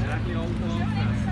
Será que é o